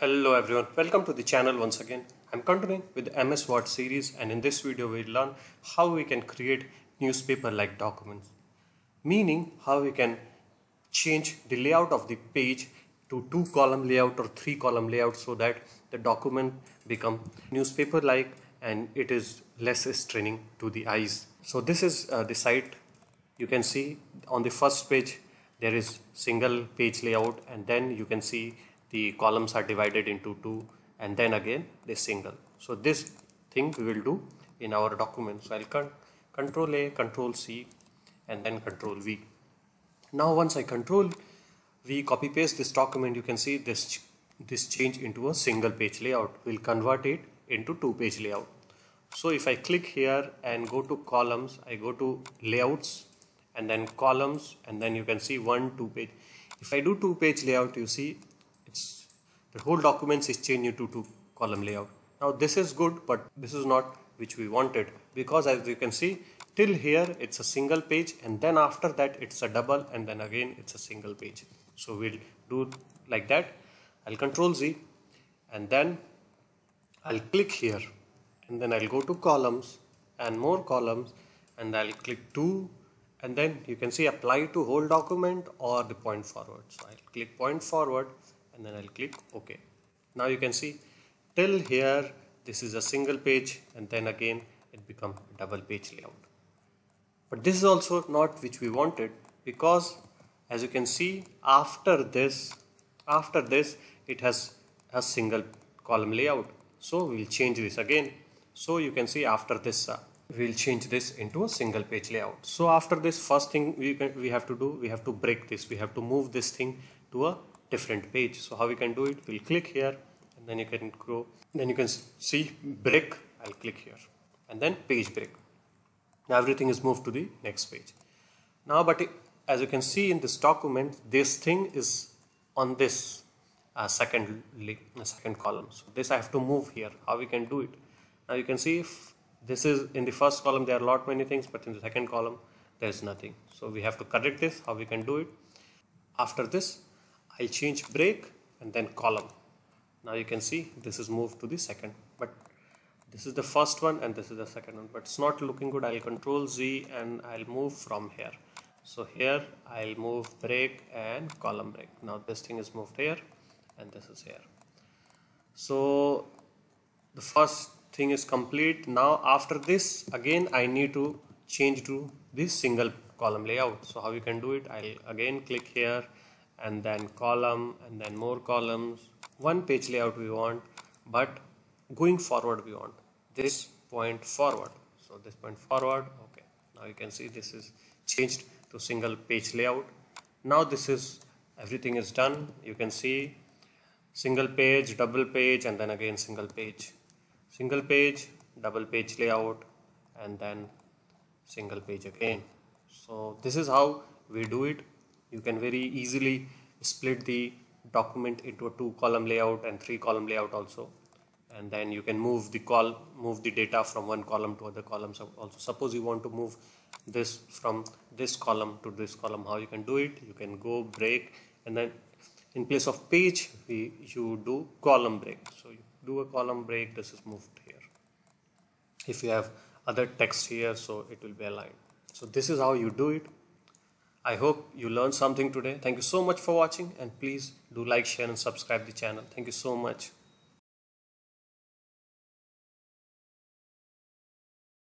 Hello everyone, welcome to the channel once again. I'm continuing with the MS Word series and in this video we'll learn how we can create newspaper like documents. Meaning how we can change the layout of the page to two column layout or three column layout so that the document become newspaper like and it is less straining to the eyes. So this is uh, the site you can see on the first page there is single page layout and then you can see the columns are divided into two and then again this single. So this thing we will do in our document so I'll con control A control C and then control V. Now once I control V copy paste this document you can see this this change into a single page layout. We'll convert it into two page layout. So if I click here and go to columns I go to layouts and then columns and then you can see one two page. If I do two page layout you see the whole documents is changed into two column layout. Now this is good but this is not which we wanted because as you can see till here it's a single page and then after that it's a double and then again it's a single page. So we'll do like that. I'll control Z and then I'll click here and then I'll go to columns and more columns and I'll click 2 and then you can see apply to whole document or the point forward. So I'll click point forward and then I'll click OK. Now you can see till here this is a single page and then again it become double page layout. But this is also not which we wanted because as you can see after this after this it has a single column layout. So we'll change this again. So you can see after this uh, we'll change this into a single page layout. So after this first thing we can, we have to do we have to break this. We have to move this thing to a different page. So how we can do it? We'll click here and then you can go then you can see break. I'll click here and then page break. Now everything is moved to the next page. Now but as you can see in this document this thing is on this uh, second uh, second column. So this I have to move here. How we can do it? Now you can see if this is in the first column there are lot many things but in the second column there is nothing. So we have to correct this. How we can do it? After this I change break and then column. Now you can see this is moved to the second but this is the first one and this is the second one but it's not looking good. I'll control Z and I'll move from here. So here I'll move break and column break now this thing is moved here and this is here. So the first thing is complete. Now after this again I need to change to this single column layout. So how you can do it I'll again click here and then column and then more columns. One page layout we want but going forward we want this point forward. So this point forward okay. Now you can see this is changed to single page layout. Now this is everything is done. You can see single page double page and then again single page. Single page double page layout and then single page again. So this is how we do it you can very easily split the document into a two column layout and three column layout also. And then you can move the call move the data from one column to other columns also. Suppose you want to move this from this column to this column how you can do it? You can go break and then in place of page we you do column break. So you do a column break this is moved here. If you have other text here so it will be aligned. So this is how you do it I hope you learned something today. Thank you so much for watching and please do like share and subscribe the channel. Thank you so much